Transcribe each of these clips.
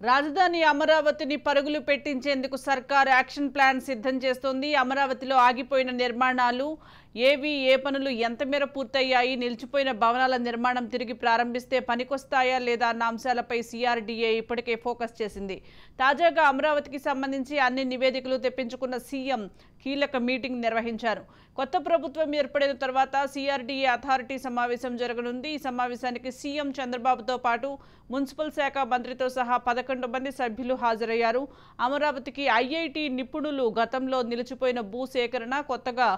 రాజధాని అమరావతిని పరుగులు పెట్టించేందుకు సర్కార్ యాక్షన్ ప్లాన్ సిద్ధం చేస్తోంది. అమరావతిలో ఆగిపోయిన నిర్మాణాలు ఏవి ఏ పనులు ఎంత మేర పూర్తయ్యాయి నిలిచిపోయిన భవనాల నిర్మాణం తిరిగి ప్రారంభిస్తే పనికొస్తాయా లేదా అన్న అంశాలపై సిఆర్డీఏ ఇప్పటికే ఫోకస్ చేసింది. తాజాగా అమరావతికి సంబంధించి అన్ని నివేదికలు తెప్పించుకున్న సీఎం కీలక మీటింగ్ నిర్వహించారు. కొత్త ప్రభుత్వం ఏర్పడిన తర్వాత సిఆర్డీఏ అథారిటీ సమావేశం జరగనుంది. ఈ సమావేశానికి సీఎం చంద్రబాబుతో పాటు మున్సిపల్ శాఖ మంత్రితో సహా పదకొండు మంది సభ్యులు హాజరయ్యారు. అమరావతికి ఐఐటి నిపుణులు గతంలో నిలిచిపోయిన భూ సేకరణ కొత్తగా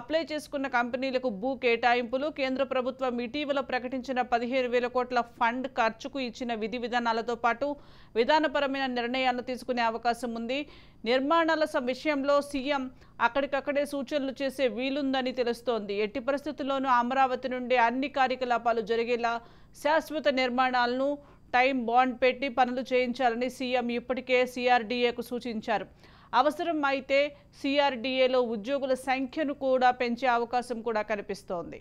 అప్లై చేసుకున్న కంపెనీలకు భూ కేటాయింపులు కేంద్ర ప్రభుత్వం ఇటీవల ప్రకటించిన పదిహేను వేల కోట్ల ఫండ్ ఖర్చుకు ఇచ్చిన విధి విధానాలతో పాటు విధానపరమైన నిర్ణయాలు తీసుకునే అవకాశం ఉంది. నిర్మాణాల స- విషయంలో సీఎం అక్కడికక్కడే సూచనలు చేసే వీలుందని తెలుస్తోంది. ఎట్టి పరిస్థితుల్లోనూ అమరావతి నుండి అన్ని కార్యకలాపాలు జరిగేలా శాశ్వత నిర్మాణాలను టైం బాండ్ పెట్టి పనులు చేయించాలని సీఎం ఇప్పటికే సిఆర్డీఏకు సూచించారు. అవసరం అయితే సిఆర్డీఏలో ఉద్యోగుల సంఖ్యను కూడా పెంచే అవకాశం కూడా కనిపిస్తోంది.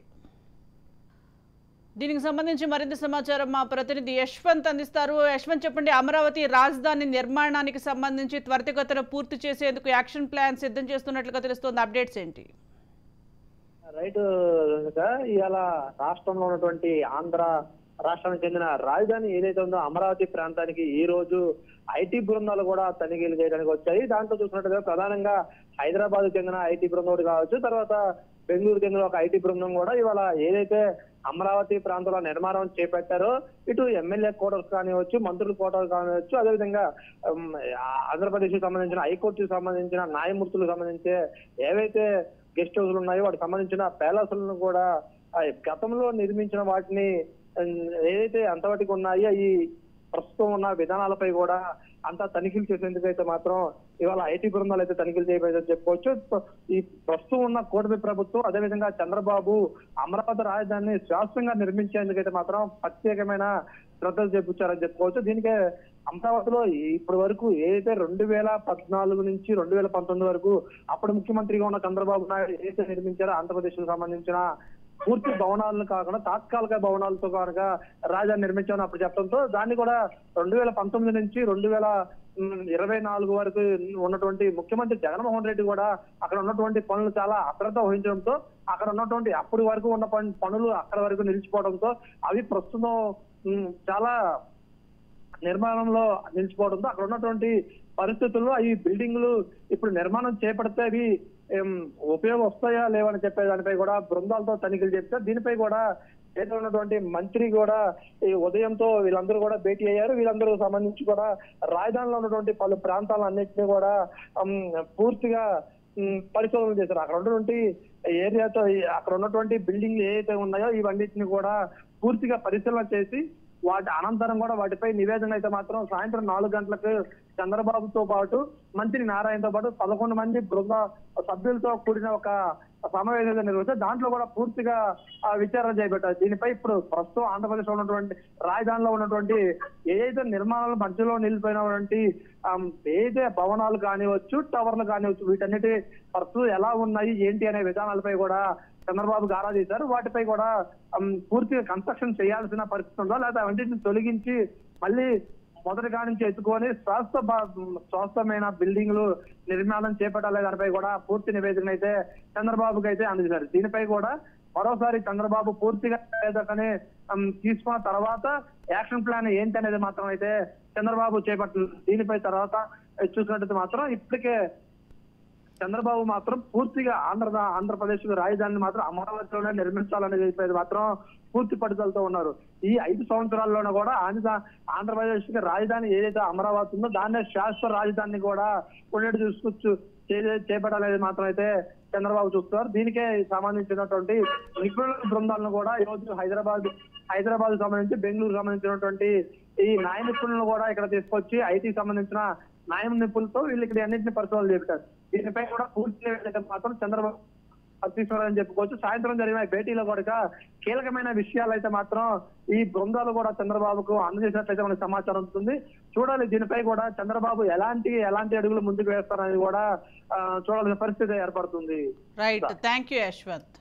దీనికి సంబంధించి మరింత సమాచారం మా ప్రతినిధి యశ్వంత్ అందిస్తారు. యశ్వంత్ చెప్పండి అమరావతి రాజధాని నిర్మాణానికి సంబంధించి త్వరితగతిన పూర్తి చేసేందుకు యాక్షన్ ప్లాన్ సిద్ధం చేస్తున్నట్లుగా తెలుస్తోంది. అప్డేట్స్ ఏంటి? రైట్ ఇవాళ రాష్ట్రంలో ఉన్నటువంటి ఆంధ్ర రాష్ట్రానికి చెందిన రాజధాని ఏదైతే ఉందో అమరావతి ప్రాంతానికి ఈ రోజు ఐటీ బృందాలు కూడా తనిఖీలు చేయడానికి వచ్చాయి. దాంట్లో చూసినట్టుగా ప్రధానంగా హైదరాబాద్ చెందిన ఐటీ బృందం ఒకటి కావచ్చు తర్వాత బెంగళూరు చెందిన ఒక ఐటీ బృందం కూడా ఇవాళ ఏదైతే అమరావతి ప్రాంతంలో నిర్మాణం చేపట్టారో ఇటు ఎమ్మెల్యే కోటర్స్ కానివచ్చు మంత్రుల కోటర్స్ కానివచ్చు అదేవిధంగా ఆంధ్రప్రదేశ్కి సంబంధించిన హైకోర్టుకి సంబంధించిన న్యాయమూర్తులకు సంబంధించి ఏవైతే గెస్ట్ హౌస్లు ఉన్నాయో వాటికి సంబంధించిన ప్యాలెస్లను కూడా గతంలో నిర్మించిన వాటిని ఏదైతే అంతవాటికి ఉన్నాయో ఈ ప్రస్తుతం ఉన్న విధానాలపై కూడా అంతా తనిఖీలు చేసేందుకు అయితే మాత్రం ఇవాళ ఐటీ బృందాలు అయితే తనిఖీలు చేయబోయేదని చెప్పుకోవచ్చు ఈ ప్రస్తుతం ఉన్న కూటమి ప్రభుత్వం అదేవిధంగా చంద్రబాబు అమరావతి రాజధానిని శాశ్వతంగా నిర్మించేందుకైతే మాత్రం ప్రత్యేకమైన శ్రద్ధలు చేపించారని చెప్పుకోవచ్చు. దీనికే అమరావతిలో ఇప్పటి వరకు ఏదైతే రెండు వేల పద్నాలుగు నుంచి రెండు వేల పంతొమ్మిది వరకు అప్పుడు ముఖ్యమంత్రిగా ఉన్న చంద్రబాబు నాయుడు ఏదైతే నిర్మించారో ఆంధ్రప్రదేశ్కు సంబంధించిన పూర్తి భవనాలను కాకుండా తాత్కాలిక భవనాలతో కనుక రాజధాని నిర్మించామని అప్పుడు చెప్పడంతో దాన్ని కూడా రెండు వేల పంతొమ్మిది నుంచి రెండు వేల ఇరవై నాలుగు వరకు ఉన్నటువంటి ముఖ్యమంత్రి జగన్మోహన్ రెడ్డి కూడా అక్కడ ఉన్నటువంటి పనులు చాలా అశ్రద్ధ వహించడంతో అక్కడ ఉన్నటువంటి అప్పటి వరకు ఉన్న పనులు అక్కడ వరకు నిలిచిపోవడంతో అవి ప్రస్తుతం చాలా నిర్మాణంలో నిలిచిపోవడంతో అక్కడ ఉన్నటువంటి పరిస్థితుల్లో ఈ బిల్డింగ్లు ఇప్పుడు నిర్మాణం చేపడితే అవి ఏం, ఉపయోగం వస్తాయా లేవని చెప్పే దానిపై కూడా బృందాలతో తనిఖీలు చేస్తే దీనిపై కూడా ఏదో ఉన్నటువంటి మంత్రి కూడా ఈ ఉదయంతో వీళ్ళందరూ కూడా భేటీ అయ్యారు. వీళ్ళందరూ సంబంధించి కూడా రాజధానిలో ఉన్నటువంటి పలు ప్రాంతాలన్నింటినీ కూడా పూర్తిగా పరిశోధన చేశారు. అక్కడ ఉన్నటువంటి ఏరియాతో అక్కడ ఉన్నటువంటి బిల్డింగ్లు ఏవైతే ఉన్నాయో ఇవన్నిటిని కూడా పూర్తిగా పరిశీలన చేసి వాటి అనంతరం కూడా వాటిపై నివేదన అయితే మాత్రం సాయంత్రం నాలుగు గంటలకు చంద్రబాబుతో పాటు మంత్రి నారాయణతో పాటు పదకొండు మంది బృంద సభ్యులతో కూడిన ఒక సమావేశం నిర్వహించారు దాంట్లో కూడా పూర్తిగా విచారణ చేపట్టారు. దీనిపై ఇప్పుడు ప్రస్తుతం ఆంధ్రప్రదేశ్లో ఉన్నటువంటి రాజధానిలో ఉన్నటువంటి ఏదైతే నిర్మాణాలు మధ్యలో నిలిపోయినటువంటి ఏదైతే భవనాలు కానివచ్చు టవర్లు కానివచ్చు వీటన్నిటి ప్రస్తుతం ఎలా ఉన్నాయి ఏంటి అనే విధానాలపై కూడా చంద్రబాబు గారా తీశారు. వాటిపై కూడా పూర్తిగా కన్స్ట్రక్షన్ చేయాల్సిన పరిస్థితి ఉందా లేదా అవన్నింటిని తొలగించి మళ్ళీ మొదటిగా నుంచి ఎత్తుకొని స్వాస్థ స్వస్థమైన బిల్డింగ్లు నిర్మాణం చేపట్టాలి దానిపై కూడా పూర్తి నివేదన అయితే చంద్రబాబుకి అయితే అందజేశారు దీనిపై కూడా మరోసారి చంద్రబాబు పూర్తిగా లేదని తీసుకున్న తర్వాత యాక్షన్ ప్లాన్ ఏంటి అనేది మాత్రం అయితే చంద్రబాబు చేపట్టిన దీనిపై తర్వాత చూసినట్టయితే మాత్రం ఇప్పటికే చంద్రబాబు మాత్రం పూర్తిగా ఆంధ్ర ఆంధ్రప్రదేశ్ రాజధానిని మాత్రం అమరావతిలోనే నిర్మించాలని చెప్పేది మాత్రం పూర్తి పట్టుదలతో ఉన్నారు. ఈ ఐదు సంవత్సరాల్లోనూ కూడా ఆంధ్ర ఆంధ్రప్రదేశ్కి రాజధాని ఏదైతే అమరావతి ఉందో దాన్నే శాశ్వత రాజధానిని కూడా ఉండేట్టు చూసుకోవచ్చు చేపట్టాలనేది మాత్రం అయితే చంద్రబాబు చూస్తున్నారు దీనికే సంబంధించినటువంటి నిపుణుల బృందాలను కూడా ఈ రోజు హైదరాబాద్ హైదరాబాద్ సంబంధించి బెంగళూరు సంబంధించినటువంటి ఈ న్యాయ నిపుణులను కూడా ఇక్కడ తీసుకొచ్చి ఐటీ సంబంధించిన న్యాయ నిపుణులతో వీళ్ళు ఇక్కడ అన్నింటిని పరిశోధనలు చేపట్టారు దీనిపై కూడా పూర్తి నివేదిక మాత్రం చంద్రబాబు తీసుకున్నారని చెప్పుకోవచ్చు. సాయంత్రం జరిగిన భేటీలో కూడా కీలకమైన విషయాలు అయితే మాత్రం ఈ బృందాలు కూడా చంద్రబాబుకు అందజేసినట్లయితే మనకు సమాచారం ఉంటుంది చూడాలి దీనిపై కూడా చంద్రబాబు ఎలాంటి ఎలాంటి అడుగులు ముందుకు వేస్తారని కూడా చూడాల్సిన పరిస్థితి ఏర్పడుతుంది. Right thank you Yashwant